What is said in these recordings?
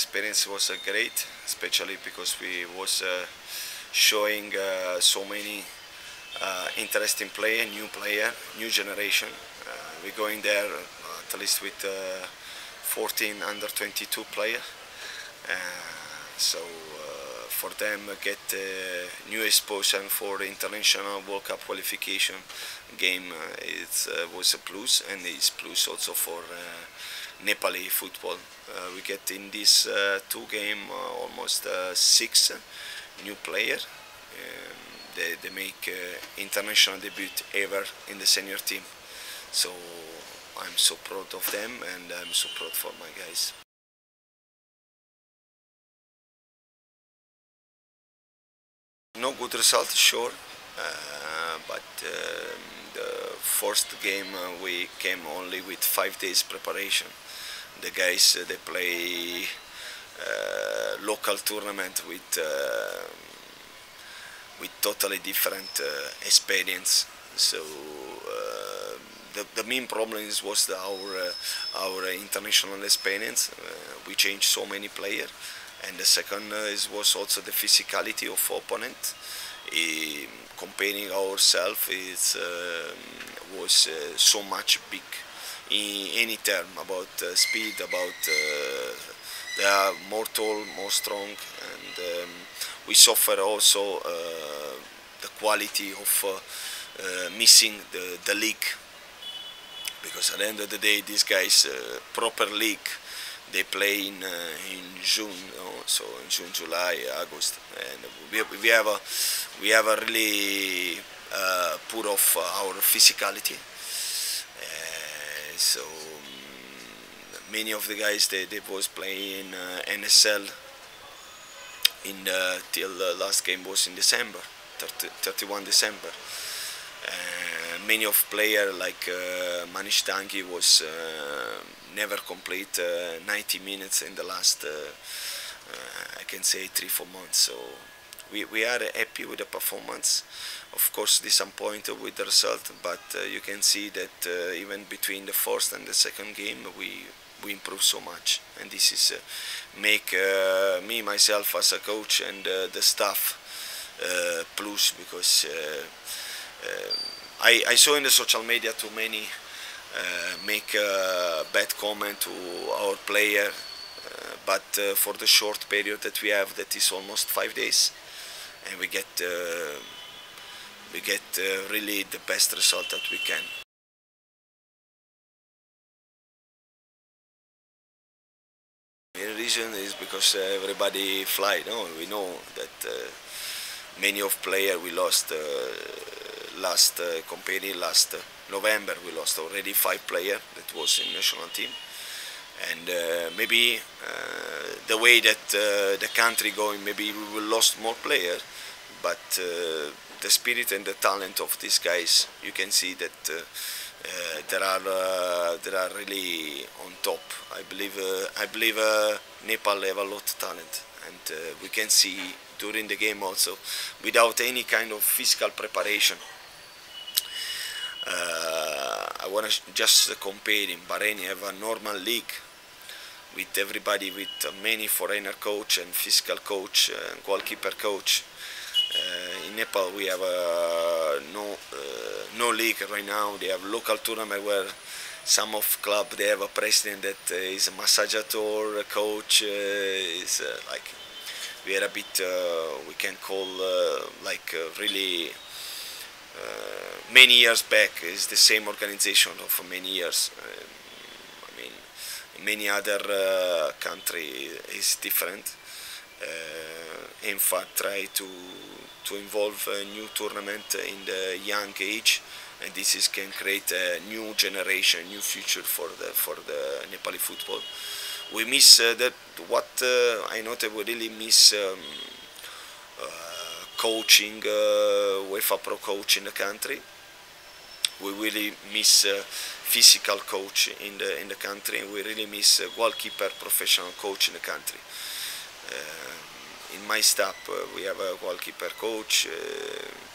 experience was uh, great, especially because we was uh, showing uh, so many uh, interesting player, new player, new generation. Uh, we're going there uh, at least with 14 under 22 player. so for them get new exposure for the international World Cup qualification game it was a plus and it's plus also for Nepali football. Uh, we get in this uh, two game uh, almost six new player. Um, they, they make international debut ever in the senior team. So I'm so proud of them and I'm so proud for my guys. No good result, sure, uh, but um, the first game uh, we came only with five days preparation the guys uh, they play uh, local tournament with uh, with totally different experience. So the, the main problem is was the, our our international experience. we changed so many players and the second uh, is, was also the physicality of opponent. Comparing ourselves is uh, was uh, so much big in any term about uh, speed, about uh, they are more tall, more strong, and um, we suffer also uh, the quality of missing the, the league. Because at the end of the day these guys proper league they play in uh, in June, so in June, July, August, and we, we have a we have a really uh, put off our physicality so um, many of the guys they, they was playing uh, NSL in the, till the last game was in December 30, 31 December. Uh, many of player like uh, Manish Dangi was uh, never complete uh, 90 minutes in the last uh, I can say three four months. So we, we are happy with the performance. Of course disappointed with the result but uh, you can see that uh, even between the first and the second game we we improve so much. And this is uh, make uh, me myself as a coach and uh, the staff uh, plus because I, I saw in the social media too many make a bad comment to our player but for the short period that we have that is almost five days and we get we get uh, really the best result that we can. The reason is because uh, everybody fly. No, we know that uh, many of player we lost uh, last uh, company last uh, November. We lost already five player that was in national team, and uh, maybe the way that the country going, maybe we will lost more players but the spirit and the talent of these guys, you can see that uh, uh, there are uh, there are really on top. I believe I believe Nepal have a lot of talent, and we can see during the game also, without any kind of physical preparation. I want to just compare in Bahrain have a normal league with everybody with many foreigner coach and physical coach and goalkeeper coach uh, in Nepal we have uh, no uh, no league right now. They have local tournament where some of club they have a president that is a massager, a coach is like we are a bit we can call like really uh, many years back is the same organization for many years. Um, I mean, in many other uh, country is different. Uh, fact, try to to involve a new tournament in the young age and this is, can create a new generation, new future for the for the Nepali football. We miss uh, that what uh, I know we really miss um, uh, coaching, uh, UEFA Pro coach in the country. We really miss uh, physical coach in the in the country, and we really miss goalkeeper professional coach in the country. Uh, in my staff uh, we have a goalkeeper coach. Uh,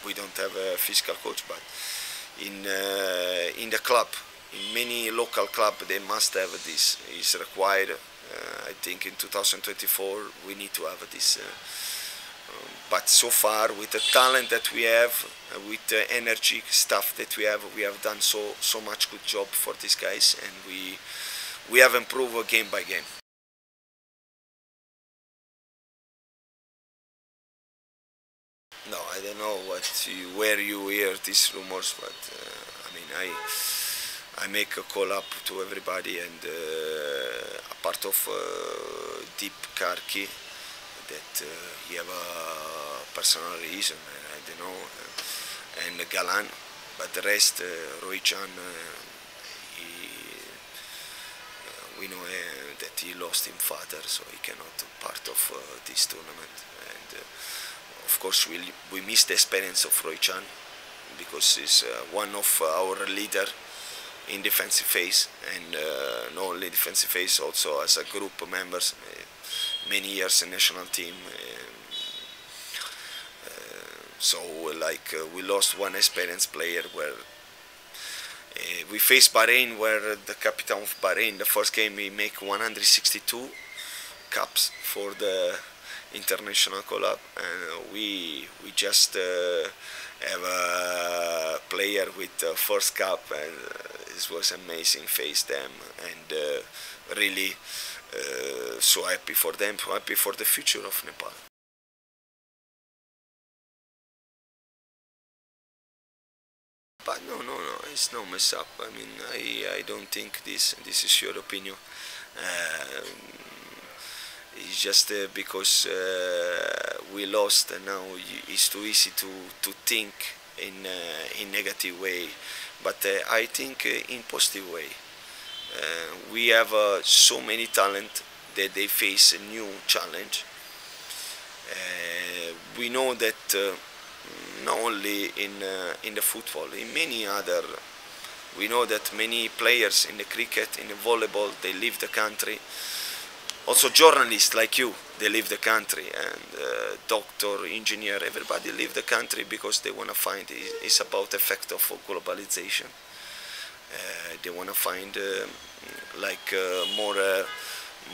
we don't have a physical coach, but in uh, in the club, in many local club, they must have this. Is required. I think in 2024 we need to have this. But so far, with the talent that we have, uh, with the energy stuff that we have, we have done so so much good job for these guys, and we we have improved game by game. No, I don't know what you, where you hear these rumors, but uh, I mean, I I make a call up to everybody, and uh, a part of uh, Deep Karki that uh, he have a personal reason, I don't know, uh, and Galan, but the rest, uh, Rohit Chand, he, we know that he lost his father, so he cannot part of this tournament, and of course we we miss the experience of Rohit Chand because he's uh, one of our leader in defensive phase. And uh, not only defensive phase also as a group members. Uh, many years in national team so like we lost one experienced player where uh, we faced Bahrain where the captain of Bahrain the first game he make 162 caps for the international collab. And we we just uh, have a player with the first cup and uh, this was amazing face them and uh, really uh, so happy for them so happy for the future of Nepal. But no no no it's no mess up. I mean I, I don't think this this is your opinion. Um, it's just uh, because uh, we lost and now it's too easy to, to think in uh, in negative way. But uh, I think uh, in positive way uh, we have so many talent that they face a new challenge. We know that not only in in the football in many other we know that many players in the cricket in the volleyball they leave the country. Also journalists like you they leave the country and uh, doctor engineer everybody leave the country because they want to find it's about effect of globalization. uh, they want to find uh, like uh, more uh,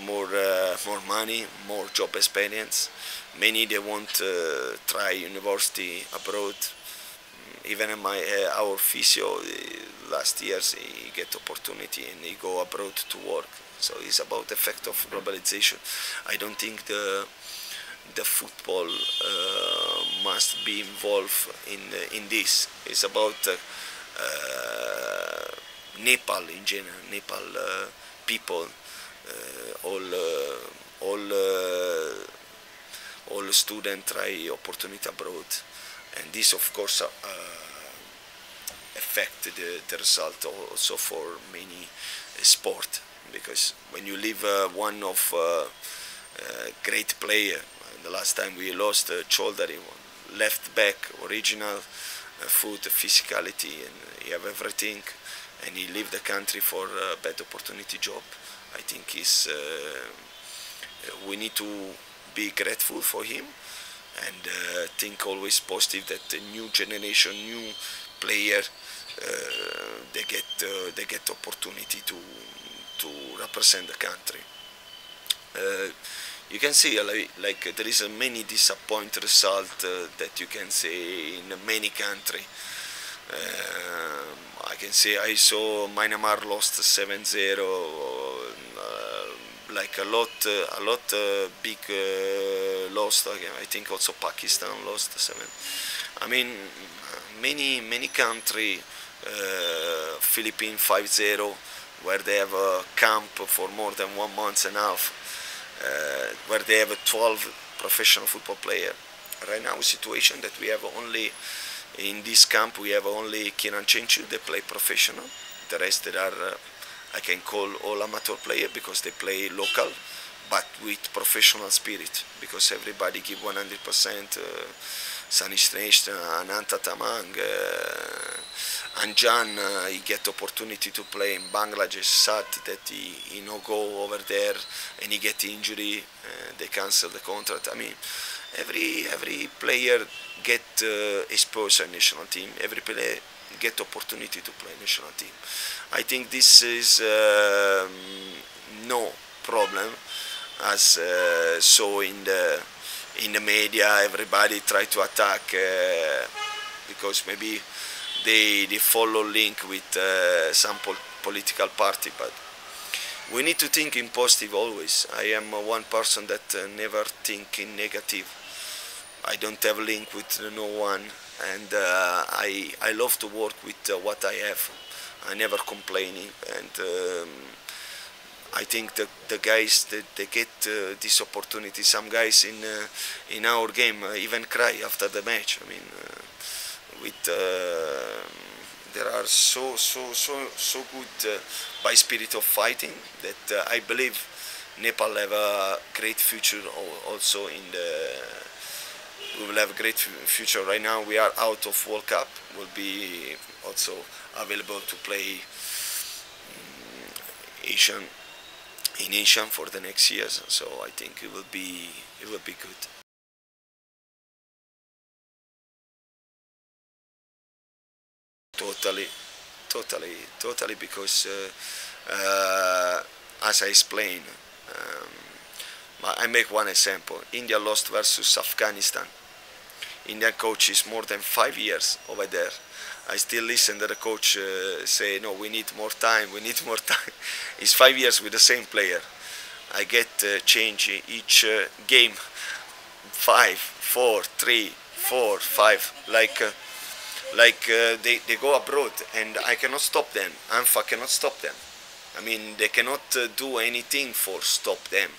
more uh, more money more job experience many they want to try university abroad even in my our physio last years he get opportunity and he go abroad to work so it's about effect of globalization. I don't think the the football uh, must be involved in uh, in this. It's about uh, uh Nepal in general, Nepal uh, people, uh, all all all students try opportunity abroad, and this of course affect the, the result also for many sport. Because when you leave uh, one of uh, uh, great player, the last time we lost uh, Choudhury, left back, original uh, foot, physicality, and you have everything, and he leave the country for a better opportunity job. I think is uh, we need to be grateful for him and uh, think always positive that the new generation, new player, they get they get opportunity to to represent the country. Uh, you can see uh, like, like, there is a many disappointing result uh, that you can see in many country. Uh, I can say I saw Myanmar lost 7-0, uh, like a lot, uh, a lot big lost. I think also Pakistan lost 7. I mean, many many country, Philippines 5-0 where they have a camp for more than one month and a half, uh, where they have a 12 professional football player. Right now, situation that we have only in this camp we have only Kiran Chemjong, they play professional. The rest are uh, I can call all amateur player because they play local, but with professional spirit because everybody give 100%. Uh, Sanish Ananta Tamang, uh, Anjan, uh, he get opportunity to play in Bangladesh, sad that he, he no go over there and he get injury, uh, they cancel the contract. I mean, every every player get uh, exposed to national team, every player get opportunity to play national team. I think this is um, no problem. as uh, saw in the in the media everybody try to attack uh, because maybe they they follow link with uh, some pol political party but we need to think in positive always i am one person that uh, never think in negative i don't have a link with no one and uh, i i love to work with uh, what i have i never complaining and um, I think the, the guys that they get uh, this opportunity. Some guys in uh, in our game uh, even cry after the match. I mean, uh, with there are so so so so good by spirit of fighting that I believe Nepal have a great future also in the. We will have a great future. Right now, we are out of World Cup. We'll be also available to play um, Asian in Asian for the next years. So I think it will be it will be good. Totally, totally, totally. Because uh, uh, as I explained, um, I make one example. India lost versus Afghanistan. Indian coach is more than five years over there I still listen to the coach uh, say, no, we need more time, we need more time. it's five years with the same player. I get uh, change each uh, game, five, four, three, four, five, like uh, like uh, they, they go abroad and I cannot stop them. ANFA cannot stop them. I mean, they cannot uh, do anything for stop them.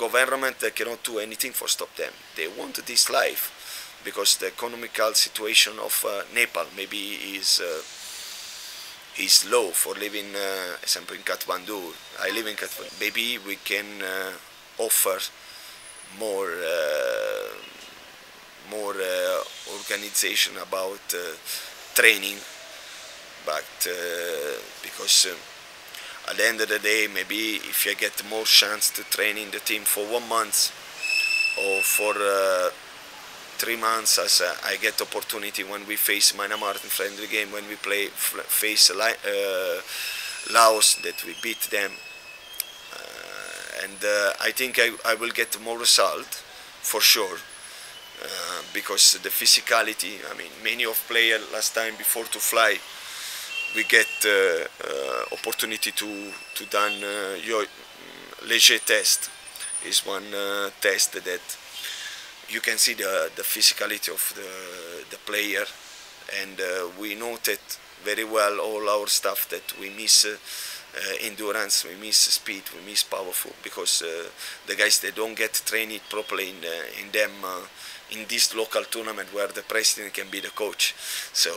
Government cannot do anything for stop them. They want this life because the economical situation of uh, Nepal maybe is uh, is low for living, uh, example in Kathmandu. I live in Kathmandu. Maybe we can uh, offer more uh, more uh, organization about training, but because. At the end of the day, maybe if you get more chance to train in the team for one month or for three months as uh, I get opportunity when we face Myanmar in friendly game, when we play face uh, Laos that we beat them. Uh, and uh, I think I, I will get more result for sure. Uh, because the physicality, I mean, many of player last time before to fly, we get uh, opportunity to to done your mm, leger test is one test that you can see the, the physicality of the, the player and uh, we noted very well all our stuff that we miss uh, uh, endurance, we miss speed, we miss powerful because uh, the guys they don't get trained properly in, uh, in them uh, in this local tournament where the president can be the coach. So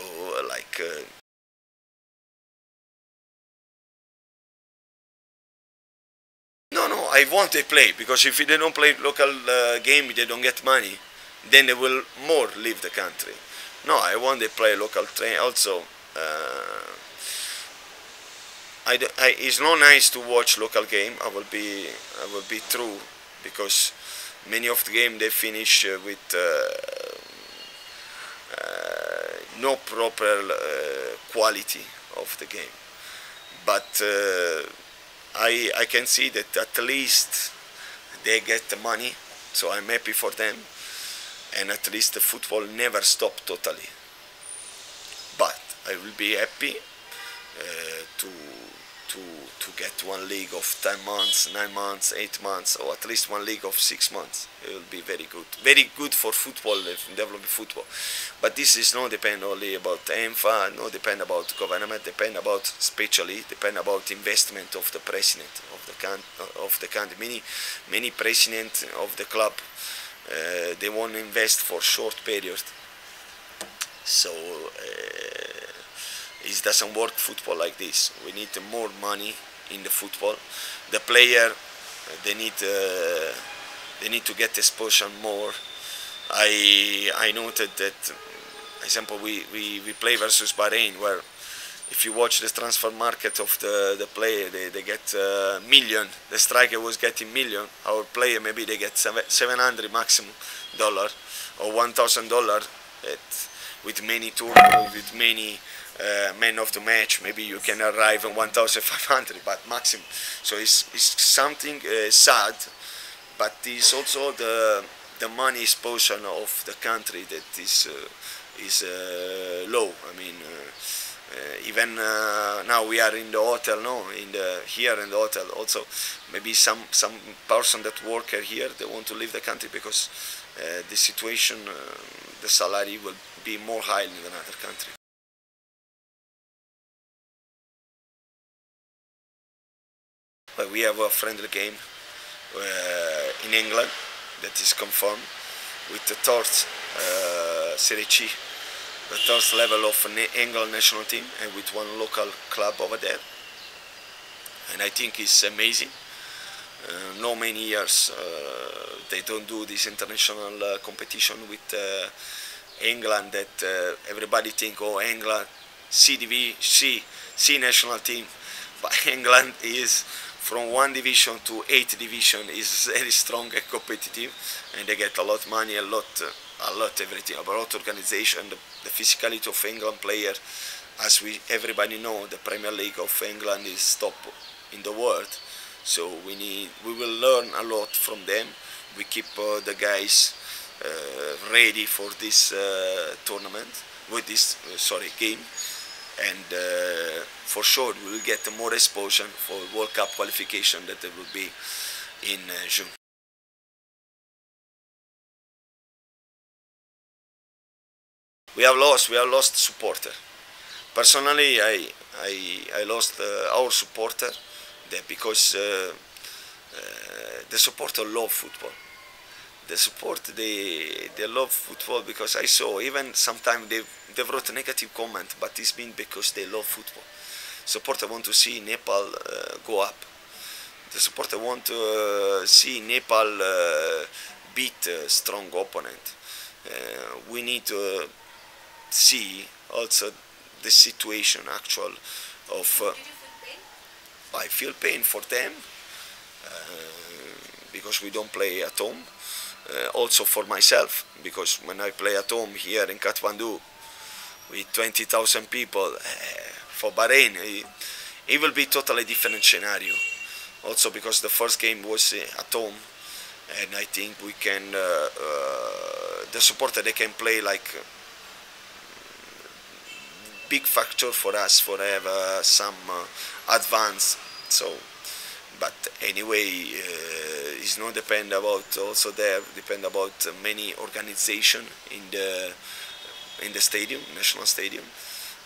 like I want they play because if they don't play local uh, game, they don't get money. Then they will more leave the country. No, I want they play local train. Also, uh, I, I, it's not nice to watch local game. I will be I will be true because many of the game they finish uh, with uh, uh, no proper uh, quality of the game. But I, I can see that at least they get the money, so I'm happy for them, and at least the football never stop totally. But I will be happy uh, to to to get one league of 10 months, 9 months, 8 months, or at least one league of 6 months. It will be very good. Very good for football, developing football. But this is not depend only about ANFA, not depend about government, depend about especially depend about investment of the president of the can of the country. Many many president of the club uh, they want to invest for short period. So. Uh, it doesn't work football like this. We need more money in the football. The player, they need uh, they need to get exposure more. I I noted that, example, we, we, we play versus Bahrain where if you watch the transfer market of the, the player, they, they get uh, million. The striker was getting million. Our player maybe they get 700 maximum dollar or 1,000 dollar with many tournaments, with many uh, man of the match, maybe you can arrive at 1,500, but maximum. So it's, it's something uh, sad but it's also the the money exposure of the country that is uh, is uh, low. I mean, uh, even now we are in the hotel, no, in the here in the hotel. Also, maybe some some person that work here they want to leave the country because the situation, the salary will be more high in another country. But we have a friendly game uh, in England that is confirmed with the third uh, Serie C, the third level of England national team, and with one local club over there. And I think it's amazing. Uh, no many years uh, they don't do this international uh, competition with uh, England that uh, everybody think oh England CDV C C national team England is from one division to eight division is very strong and competitive and they get a lot of money a lot a lot everything a about organization the, the physicality of England player. As we everybody know the Premier League of England is top in the world so we need we will learn a lot from them. We keep uh, the guys uh, ready for this uh, tournament with this uh, sorry game and uh, for sure we will get more exposure for World Cup qualification that there will be in uh, June. We have lost, we have lost supporter. Personally, I, I, I lost uh, our supporter there because uh, uh, the supporter love football the support they they love football because I saw even sometimes they they wrote a negative comment but it's been because they love football. Support I want to see Nepal uh, go up. The support I want to uh, see Nepal uh, beat a strong opponent. Uh, we need to see also the situation actual of uh, I feel pain for them because we don't play at home uh, also for myself because when I play at home here in Kathmandu with 20,000 people uh, for Bahrain it, it, will be totally different scenario. Also because the first game was uh, at home and I think we can uh, uh, the supporter they can play like uh, big factor for us for have some advance. So but anyway uh, it's not depend about also there depend about many organization in the in the stadium national stadium.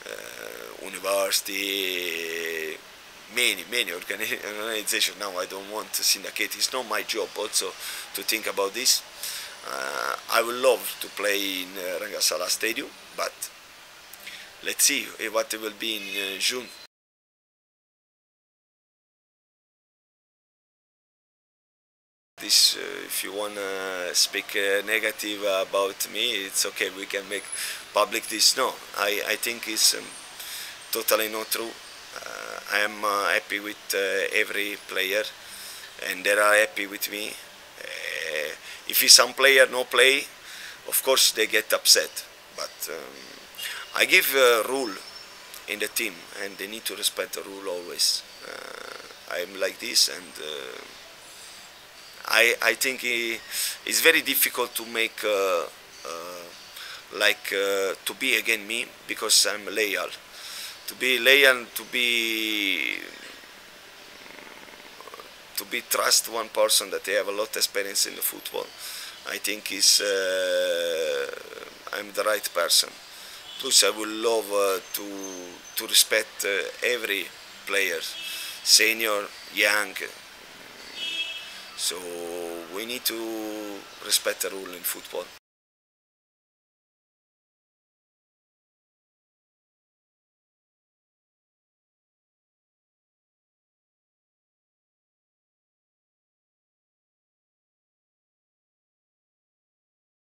Uh, university many many organization. Now I don't want to syndicate. It's not my job also to think about this. Uh, I would love to play in uh, Rangasala Stadium but let's see what it will be in uh, June This, uh, if you want to speak uh, negative about me, it's okay. We can make public this. No, I, I think it's um, totally not true. Uh, I am uh, happy with uh, every player, and they are happy with me. Uh, if some player no play, of course they get upset. But um, I give a rule in the team, and they need to respect the rule always. I am like this, and I, I think it's very difficult to make uh, uh, like uh, to be again me because I'm loyal. To be loyal, to be to be trust one person that they have a lot of experience in the football. I think is uh, I'm the right person. Plus, I would love uh, to to respect uh, every player, senior, young, so we need to respect the rule in football.